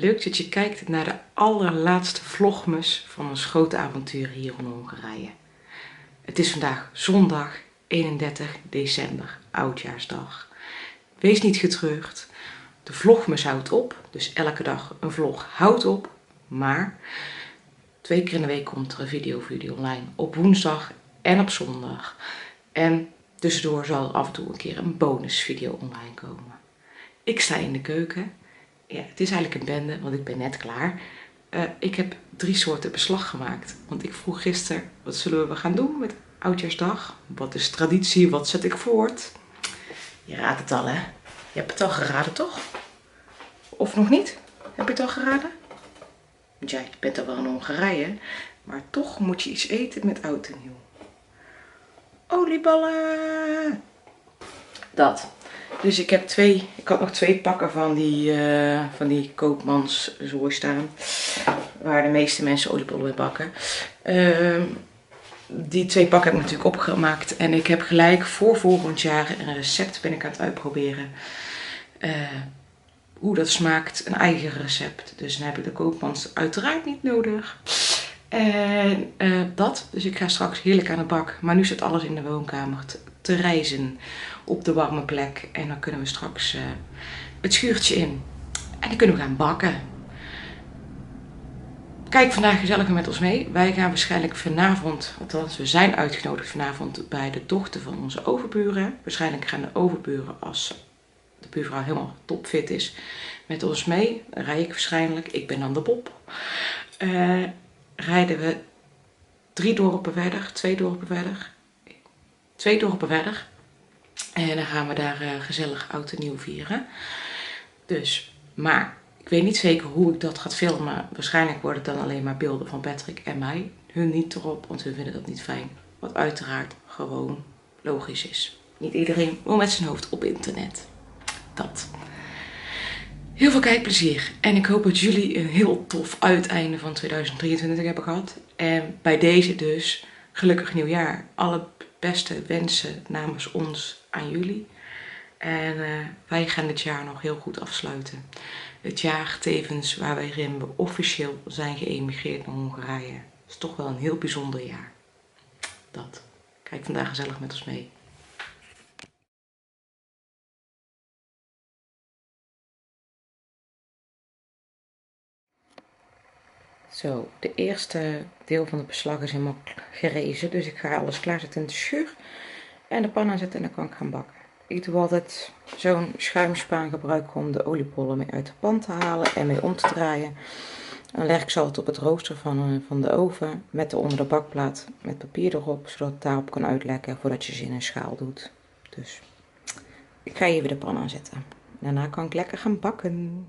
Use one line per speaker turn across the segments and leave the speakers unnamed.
Leuk dat je kijkt naar de allerlaatste vlogmus van ons grote avontuur hier in Hongarije. Het is vandaag zondag 31 december, oudjaarsdag. Wees niet getreurd, de vlogmus houdt op, dus elke dag een vlog houdt op, maar twee keer in de week komt er een video voor jullie online op woensdag en op zondag. En tussendoor zal er af en toe een keer een bonusvideo online komen. Ik sta in de keuken ja, het is eigenlijk een bende, want ik ben net klaar. Uh, ik heb drie soorten beslag gemaakt. Want ik vroeg gisteren, wat zullen we gaan doen met Oudjaarsdag? Wat is traditie? Wat zet ik voort? Je raadt het al, hè? Je hebt het al geraden, toch? Of nog niet? Heb je het al geraden? Want jij bent er wel in Hongarije, maar toch moet je iets eten met oud en nieuw. Olieballen! Dat. Dus ik heb twee, ik had nog twee pakken van die, uh, van die koopmanszooi staan. Waar de meeste mensen oliebollen mee bakken. Uh, die twee pakken heb ik natuurlijk opgemaakt. En ik heb gelijk voor volgend jaar een recept ben aan het uitproberen. Uh, hoe dat smaakt, een eigen recept. Dus dan heb ik de koopmans uiteraard niet nodig. En uh, dat, dus ik ga straks heerlijk aan de bak. Maar nu zit alles in de woonkamer te, reizen op de warme plek. En dan kunnen we straks uh, het schuurtje in. En dan kunnen we gaan bakken. Kijk vandaag gezellig met ons mee. Wij gaan waarschijnlijk vanavond, althans we zijn uitgenodigd vanavond bij de dochter van onze overburen. Waarschijnlijk gaan de overburen als de buurvrouw helemaal topfit is met ons mee. Dan rij ik waarschijnlijk. Ik ben dan de Bob. Uh, rijden we drie dorpen verder, twee dorpen verder. Twee dorpen verder. En dan gaan we daar uh, gezellig oud en nieuw vieren. Dus, maar ik weet niet zeker hoe ik dat ga filmen. Waarschijnlijk worden het dan alleen maar beelden van Patrick en mij. Hun niet erop, want hun vinden dat niet fijn. Wat uiteraard gewoon logisch is. Niet iedereen wil met zijn hoofd op internet. Dat. Heel veel kijkplezier. En ik hoop dat jullie een heel tof uiteinde van 2023 hebben gehad. En bij deze dus gelukkig nieuwjaar. Alle beste wensen namens ons aan jullie. En uh, wij gaan dit jaar nog heel goed afsluiten. Het jaar tevens waarin we officieel zijn geëmigreerd naar Hongarije. is toch wel een heel bijzonder jaar. Dat. Kijk vandaag gezellig met ons mee. Zo, de eerste deel van het beslag is helemaal gerezen. Dus ik ga alles klaarzetten in de schuur. En de pan aanzetten en dan kan ik gaan bakken. Ik doe altijd zo'n schuimspaan gebruiken om de oliebollen mee uit de pan te halen en mee om te draaien. Dan leg ik ze altijd op het rooster van, eh, van de oven met de onder de bakplaat met papier erop, zodat het daarop kan uitlekken voordat je ze in een schaal doet. Dus ik ga even de pan aanzetten. Daarna kan ik lekker gaan bakken.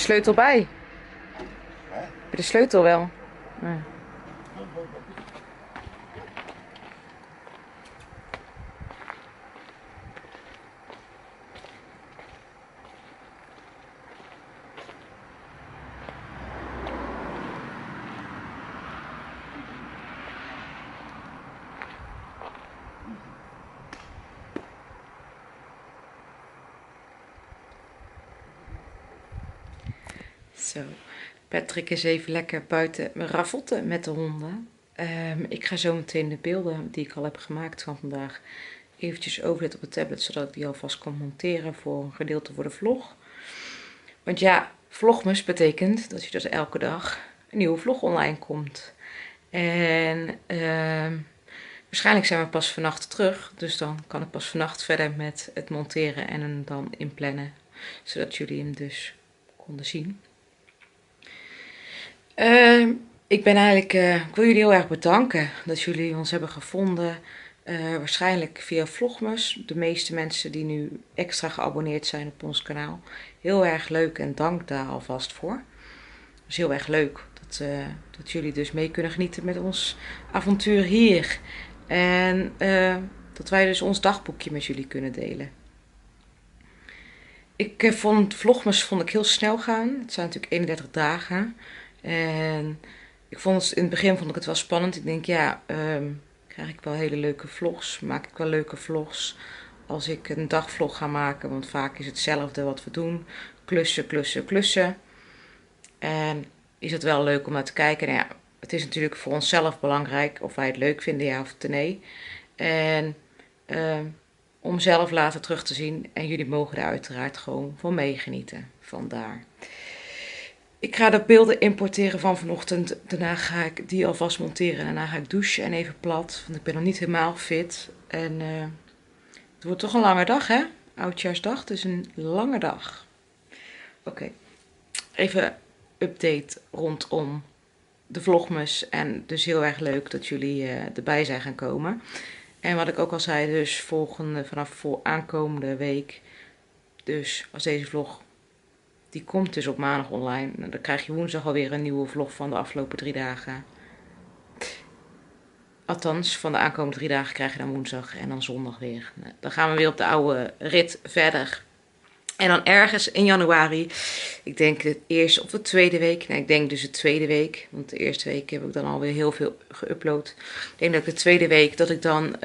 Sleutel bij? Heb je de sleutel wel? Ja. Zo, Patrick is even lekker buiten raffotten met de honden. Ehm, ik ga zo meteen de beelden die ik al heb gemaakt van vandaag eventjes overzetten op de tablet, zodat ik die alvast kan monteren voor een gedeelte voor de vlog. Want ja, vlogmus betekent dat je dus elke dag een nieuwe vlog online komt. En ehm, waarschijnlijk zijn we pas vannacht terug, dus dan kan ik pas vannacht verder met het monteren en hem dan inplannen, zodat jullie hem dus konden zien. Uh, ik ben eigenlijk, uh, ik wil jullie heel erg bedanken dat jullie ons hebben gevonden. Uh, waarschijnlijk via Vlogmus. De meeste mensen die nu extra geabonneerd zijn op ons kanaal. Heel erg leuk en dank daar alvast voor. Het is heel erg leuk dat, uh, dat jullie dus mee kunnen genieten met ons avontuur hier. En dat wij dus ons dagboekje met jullie kunnen delen. Ik vond Vlogmus vond ik heel snel gaan. Het zijn natuurlijk 31 dagen. En ik vond het, in het begin vond ik het wel spannend. Ik denk, ja, um, krijg ik wel hele leuke vlogs? Maak ik wel leuke vlogs als ik een dagvlog ga maken? Want vaak is hetzelfde wat we doen. Klussen, klussen, klussen. En is het wel leuk om naar te kijken? Nou ja, het is natuurlijk voor onszelf belangrijk of wij het leuk vinden, ja of nee. En um, om zelf later terug te zien. En jullie mogen er uiteraard gewoon van meegenieten. Vandaar. Ik ga de beelden importeren van vanochtend. Daarna ga ik die alvast monteren. Daarna ga ik douchen en even plat. Want ik ben nog niet helemaal fit. En uh, het wordt toch een lange dag, hè? Oudjaarsdag. Dus een lange dag. Oké. Even update rondom de vlogmas. En dus heel erg leuk dat jullie uh, erbij zijn gaan komen. En wat ik ook al zei, dus volgende, vanaf voor aankomende week. Dus als deze vlog die komt dus op maandag online. Nou, dan krijg je woensdag alweer een nieuwe vlog van de afgelopen drie dagen. Althans, van de aankomende drie dagen krijg je dan woensdag en dan zondag weer. Nou, dan gaan we weer op de oude rit verder. En dan ergens in januari, ik denk de eerste of de tweede week. Nou, ik denk dus de tweede week, want de eerste week heb ik dan alweer heel veel geüpload. Ik denk dat ik de tweede week dat ik dan uh,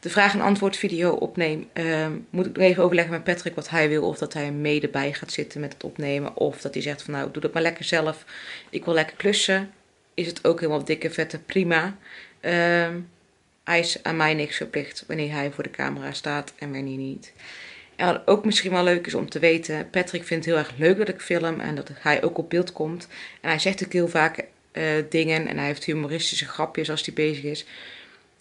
de vraag- en antwoord video opneem. Uh, moet ik even overleggen met Patrick wat hij wil. Of dat hij mede bij gaat zitten met het opnemen. Of dat hij zegt van nou, doe dat maar lekker zelf. Ik wil lekker klussen. Is het ook helemaal dikke vette prima. Uh, hij is aan mij niks verplicht wanneer hij voor de camera staat en wanneer niet. En ook misschien wel leuk is om te weten, Patrick vindt het heel erg leuk dat ik film en dat hij ook op beeld komt. En hij zegt ook heel vaak uh, dingen en hij heeft humoristische grapjes als hij bezig is.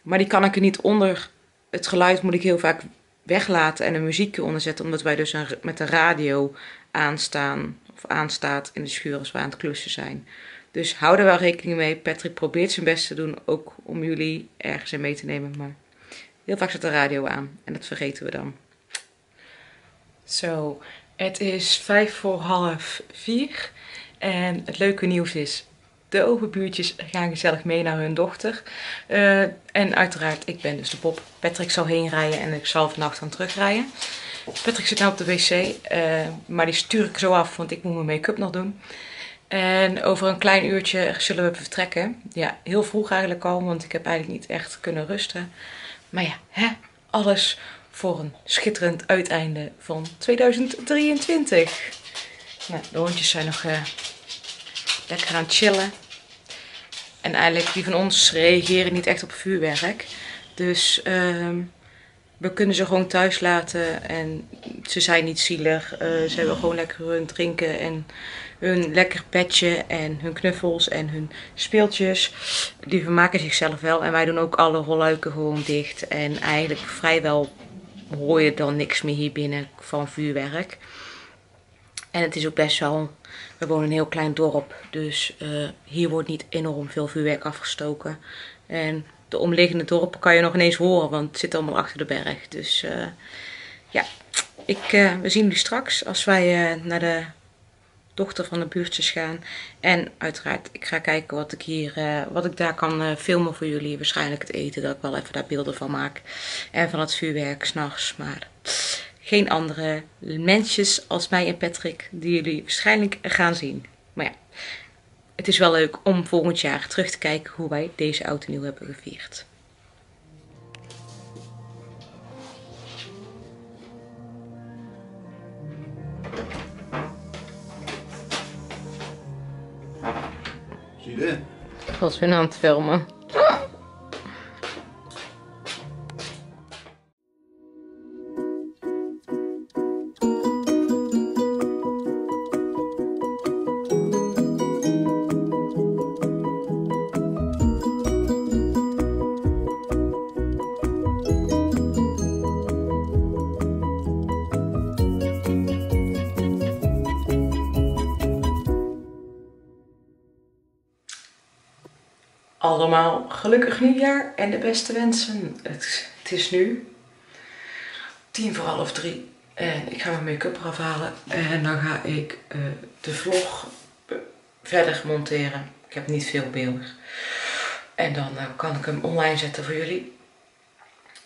Maar die kan ik er niet onder. Het geluid moet ik heel vaak weglaten en een muziekje onderzetten, omdat wij dus met de radio aanstaan of aanstaat in de schuur als we aan het klussen zijn. Dus hou er wel rekening mee. Patrick probeert zijn best te doen, ook om jullie ergens in mee te nemen. Maar heel vaak zet de radio aan en dat vergeten we dan. Zo, het is vijf voor half vier. En het leuke nieuws is, de overbuurtjes gaan gezellig mee naar hun dochter. Uh, en uiteraard, ik ben dus de Bob. Patrick zal heen rijden en ik zal vannacht gaan terugrijden. Patrick zit nu op de wc, uh, maar die stuur ik zo af, want ik moet mijn make-up nog doen. En over een klein uurtje zullen we vertrekken. Ja, heel vroeg eigenlijk al, want ik heb eigenlijk niet echt kunnen rusten. Maar ja, hè, alles voor een schitterend uiteinde van 2023. Nou, de hondjes zijn nog uh, lekker aan het chillen. En eigenlijk die van ons reageren niet echt op vuurwerk. Dus uh, we kunnen ze gewoon thuis laten en ze zijn niet zielig. Uh, ze hebben gewoon lekker hun drinken en hun lekker petje en hun knuffels en hun speeltjes. Die vermaken zichzelf wel en wij doen ook alle rolluiken gewoon dicht. En eigenlijk vrijwel hoor je dan niks meer hier binnen van vuurwerk. En het is ook best wel, we wonen in een heel klein dorp, dus uh, hier wordt niet enorm veel vuurwerk afgestoken. En de omliggende dorpen kan je nog ineens horen, want het zit allemaal achter de berg. Dus uh, ja, ik, uh, we zien jullie straks als wij naar de dochter van de buurtjes gaan. En uiteraard, ik ga kijken wat ik hier, uh, wat ik daar kan uh, filmen voor jullie. Waarschijnlijk het eten, dat ik wel even daar beelden van maak. En van het vuurwerk s'nachts. Maar geen andere mensjes als mij en Patrick die jullie waarschijnlijk gaan zien. Maar ja, het is wel leuk om volgend jaar terug te kijken hoe wij deze oud nieuw hebben gevierd. Ik was weer aan het filmen. Allemaal gelukkig nieuwjaar en de beste wensen. Het, is nu tien voor half drie en ik ga mijn make-up eraf halen. En dan ga ik uh, de vlog verder monteren. Ik heb niet veel beeld. En dan uh, kan ik hem online zetten voor jullie.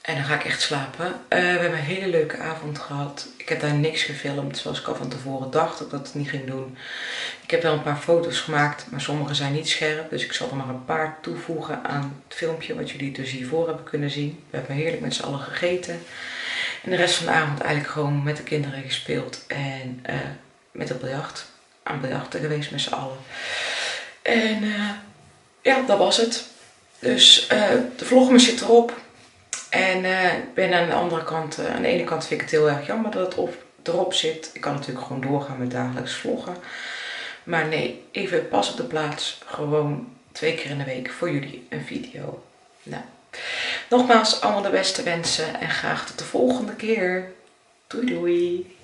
En dan ga ik echt slapen. Uh, we hebben een hele leuke avond gehad. Ik heb daar niks gefilmd zoals ik al van tevoren dacht dat ik dat niet ging doen. Ik heb wel een paar foto's gemaakt, maar sommige zijn niet scherp. Dus ik zal er maar een paar toevoegen aan het filmpje wat jullie dus hiervoor hebben kunnen zien. We hebben heerlijk met z'n allen gegeten. En de rest van de avond eigenlijk gewoon met de kinderen gespeeld. En uh, met de biljart. Aan biljarten geweest met z'n allen. En uh, ja, dat was het. Dus de vlogmas zit erop. En uh, ik ben aan de andere kant, uh, aan de ene kant vind ik het heel erg jammer dat het op, erop zit. Ik kan natuurlijk gewoon doorgaan met dagelijks vloggen. Maar nee, even pas op de plaats. Gewoon twee keer in de week voor jullie een video. Nou, nogmaals allemaal de beste wensen en graag tot de volgende keer. Doei doei!